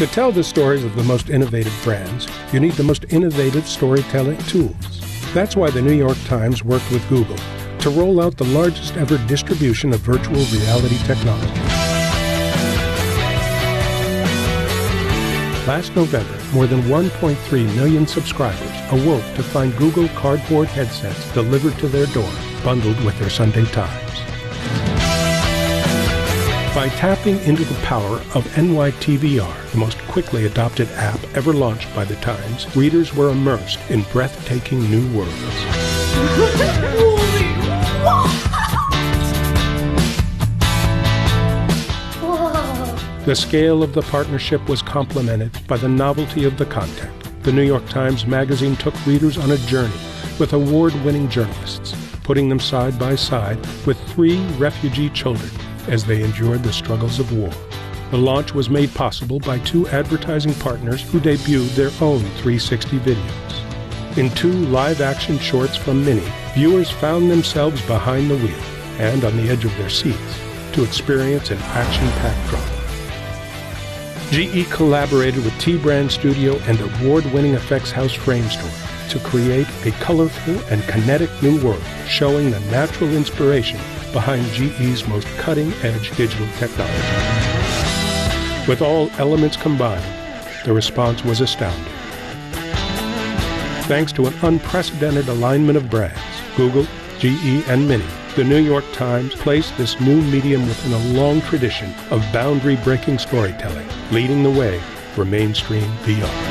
To tell the stories of the most innovative brands, you need the most innovative storytelling tools. That's why the New York Times worked with Google to roll out the largest ever distribution of virtual reality technology. Last November, more than 1.3 million subscribers awoke to find Google Cardboard headsets delivered to their door, bundled with their Sunday Times. By tapping into the power of NYTVR, the most quickly adopted app ever launched by the Times, readers were immersed in breathtaking new worlds. The scale of the partnership was complemented by the novelty of the content. The New York Times Magazine took readers on a journey with award winning journalists, putting them side by side with three refugee children as they endured the struggles of war. The launch was made possible by two advertising partners who debuted their own 360 videos. In two live action shorts from Mini, viewers found themselves behind the wheel and on the edge of their seats to experience an action packed drama. GE collaborated with T Brand Studio and award winning effects house Framestore to create a colorful and kinetic new world showing the natural inspiration behind GE's most cutting edge digital technology. With all elements combined, the response was astounding. Thanks to an unprecedented alignment of brands, Google, GE, and Mini, the New York Times placed this new medium within a long tradition of boundary breaking storytelling, leading the way for mainstream VR.